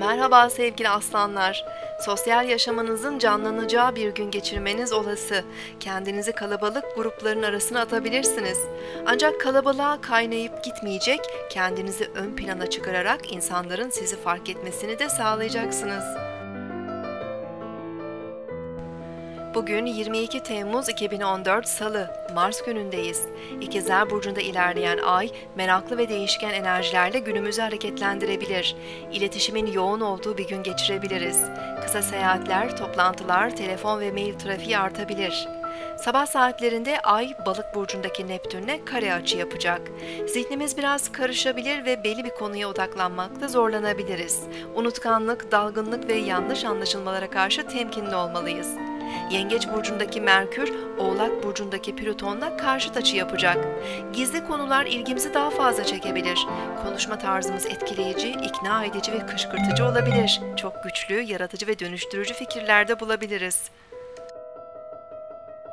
Merhaba sevgili aslanlar. Sosyal yaşamınızın canlanacağı bir gün geçirmeniz olası. Kendinizi kalabalık grupların arasına atabilirsiniz. Ancak kalabalığa kaynayıp gitmeyecek, kendinizi ön plana çıkararak insanların sizi fark etmesini de sağlayacaksınız. Bugün 22 Temmuz 2014 Salı, Mars günündeyiz. İkizler Burcu'nda ilerleyen ay, meraklı ve değişken enerjilerle günümüzü hareketlendirebilir. İletişimin yoğun olduğu bir gün geçirebiliriz. Kısa seyahatler, toplantılar, telefon ve mail trafiği artabilir. Sabah saatlerinde Ay, Balık burcundaki Neptün'le kare açı yapacak. Zihnimiz biraz karışabilir ve belli bir konuya odaklanmakta zorlanabiliriz. Unutkanlık, dalgınlık ve yanlış anlaşılmalara karşı temkinli olmalıyız. Yengeç burcundaki Merkür, Oğlak burcundaki Plüton'la karşıt açı yapacak. Gizli konular ilgimizi daha fazla çekebilir. Konuşma tarzımız etkileyici, ikna edici ve kışkırtıcı olabilir. Çok güçlü, yaratıcı ve dönüştürücü fikirlerde bulabiliriz.